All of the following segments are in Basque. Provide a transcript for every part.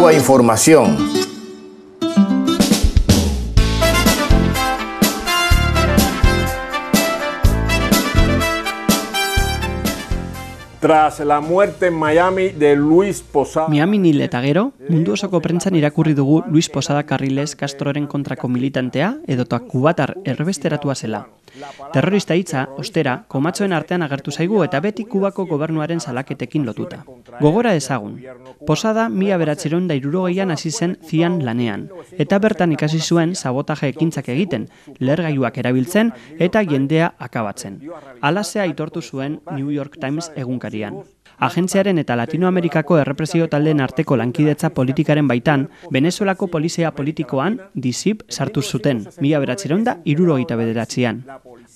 Cuba Información. Tras la muerte en Miami de Luis Posada. Miami nil eta gero, mundu osoko prentzan irakurri dugu Luis Posada Carriles Castroren kontrako militantea edotoak kubatar errebesteratua zela. Terrorista hitza, ostera, komatzoen artean agertu zaigu eta beti kubako gobernuaren salaketekin lotuta. Gogora ezagun, posada mila beratzeron da irurogeian hasi zen zian lanean, eta bertan ikasi zuen sabotaje ekintzak egiten, lergaiuak erabiltzen eta jendea akabatzen. Alasea aitortu zuen New York Times egunkarian. Agentziaren eta Latinoamerikako errepresio taldeen arteko lankidetza politikaren baitan, Venezuelako polizia politikoan disip sartu zuten, mila beratzeron da irurogeita bederatzean.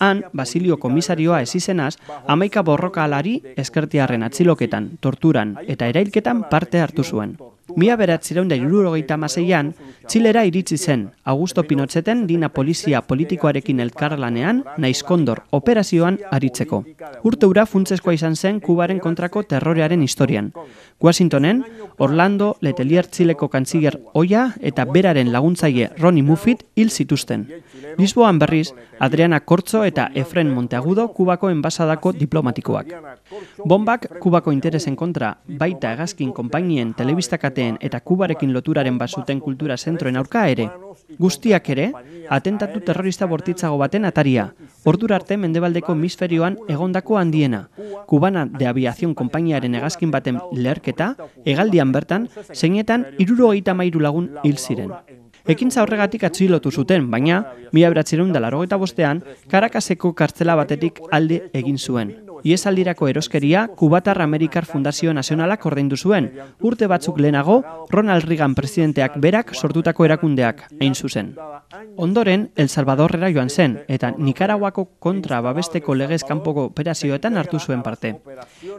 Han, Basilio komisarioa ezizenaz, amaika borroka alari eskertiarren atziloketan, torturan eta erailketan parte hartu zuen. Mia beratzireun da irurogeita maseian, Txilera iritsi zen, Augusto Pinocheten dina polizia politikoarekin elkarlanean, naizkondor operazioan aritzeko. Urte ura funtzeskoa izan zen Kubaren kontrako terrorearen historian. Washingtonen, Orlando Letelier Txileko kantziger Oia eta beraren laguntzaile Ronnie Muffit hil zituzten. Lisboan berriz, Adriana Kortzo eta Efren Monteagudo Kubako enbasadako diplomatikoak. Bombak Kubako interesen kontra baita egazkin konpainien telebistakateen eta Kubarekin loturaren basuten kultura zentroen aurka ere. Guztiak ere, atentatu terrorista bortitzago baten ataria, ordura arte mendebaldeko hemisferioan egondako handiena, Kubana de Aviazion konpainiaren egazkin baten leherketa, egaldian bertan, zeinetan irurogeita mairu lagun hil ziren. Ekintza horregatik atxilotu zuten, baina, mila beratzerun da bostean, Karakaseko kartzela batetik alde egin zuen. Iesaldirako eroskeria Kubatar Amerikar Fundazio Nazionalak ordaindu zuen. Urte batzuk lehenago, Ronald Reagan presidenteak berak sortutako erakundeak, hain zuzen. Ondoren, El Salvadorrera joan zen, eta Nikaraguako kontra babesteko legez kanpoko operazioetan hartu zuen parte.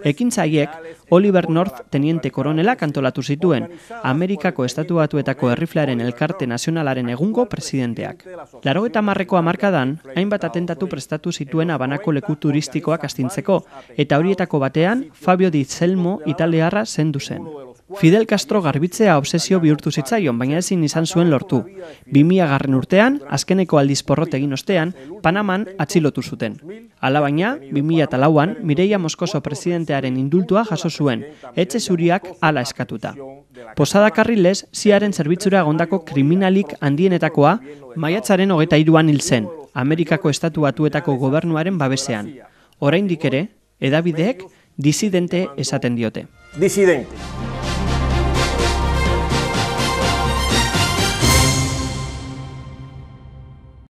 Ekintzaiek, Oliver North teniente koronela kantolatu zituen, Amerikako estatuatuetako erriflearen elkarte nazionalaren egungo presidenteak. Laro eta marreko amarkadan, hainbat atentatu prestatu zituen abanako leku turistikoak astintzeko, eta horietako batean, Fabio Di Zelmo italiarra zendu zen. Fidel Castro garbitzea obsesio bihurtu zitzaion, baina ezin izan zuen lortu. 2000 garren urtean, azkeneko aldiz porrot egin ostean, Panaman atxilotu zuten. Ala baina, 2000 lauan, Mireia Moskoso presidentearen indultua jaso zuen, etxe zuriak ala eskatuta. Posada Carriles, ziaren zerbitzura egondako kriminalik handienetakoa, maiatzaren hogeta iruan hil zen, Amerikako estatu batuetako gobernuaren babesean. Oraindik ere, edabideek disidente esaten diote. Disidente.